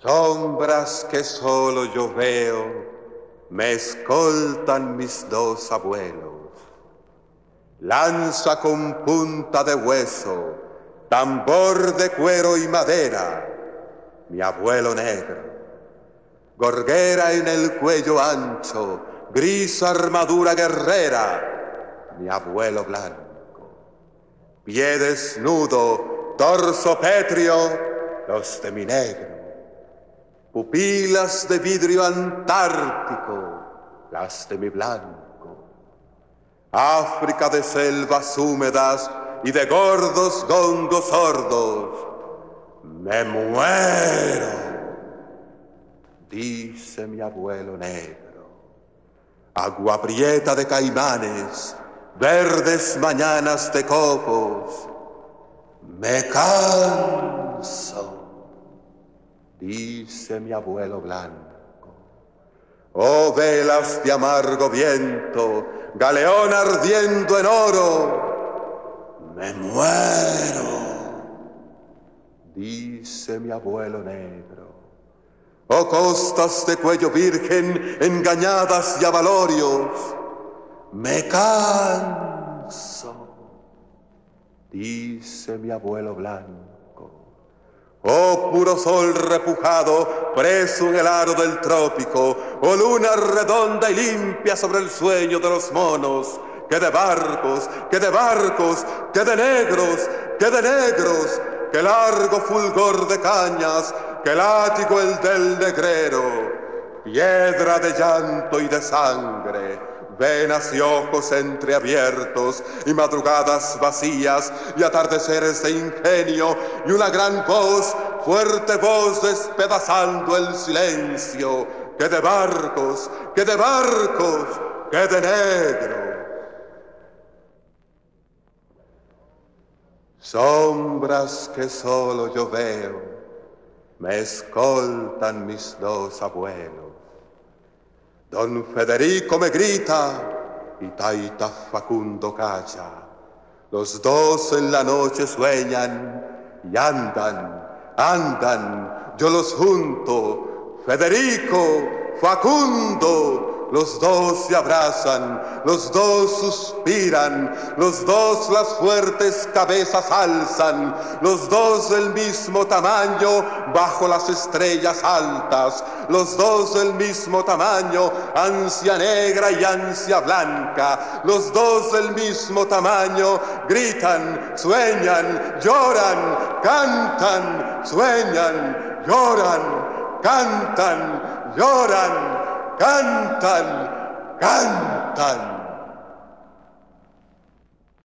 Sombras que solo yo veo me escoltan mis dos abuelos. Lanza con punta de hueso, tambor de cuero y madera, mi abuelo negro. Gorguera en el cuello ancho, gris armadura guerrera, mi abuelo blanco. Pie desnudo, torso pétreo, los de mi negro pupilas de vidrio antártico, las de mi blanco. África de selvas húmedas y de gordos gongos sordos, me muero, dice mi abuelo negro. Agua prieta de caimanes, verdes mañanas de cocos, me canso dice mi abuelo blanco. Oh velas de amargo viento, galeón ardiendo en oro, me muero, dice mi abuelo negro. Oh costas de cuello virgen, engañadas y avalorios, me canso, dice mi abuelo blanco. Puro sol repujado, preso en el aro del trópico, oh luna redonda y limpia sobre el sueño de los monos, que de barcos, que de barcos, que de negros, que de negros, que largo fulgor de cañas, que látigo el del negrero, piedra de llanto y de sangre, venas y ojos entreabiertos, y madrugadas vacías, y atardeceres de ingenio, y una gran voz, fuerte voz despedazando el silencio, que de barcos, que de barcos, que de negro. Sombras que solo yo veo, me escoltan mis dos abuelos Don Federico me grita y Taita Facundo calla. Los dos en la noche sueñan y andan, andan, yo los junto. Federico, Facundo, los dos se abrazan, los dos suspiran, los dos las fuertes cabezas alzan, los dos del mismo tamaño bajo las estrellas altas, los dos del mismo tamaño, ansia negra y ansia blanca, los dos del mismo tamaño, gritan, sueñan, lloran, cantan, sueñan, lloran, cantan, lloran cantan, cantan.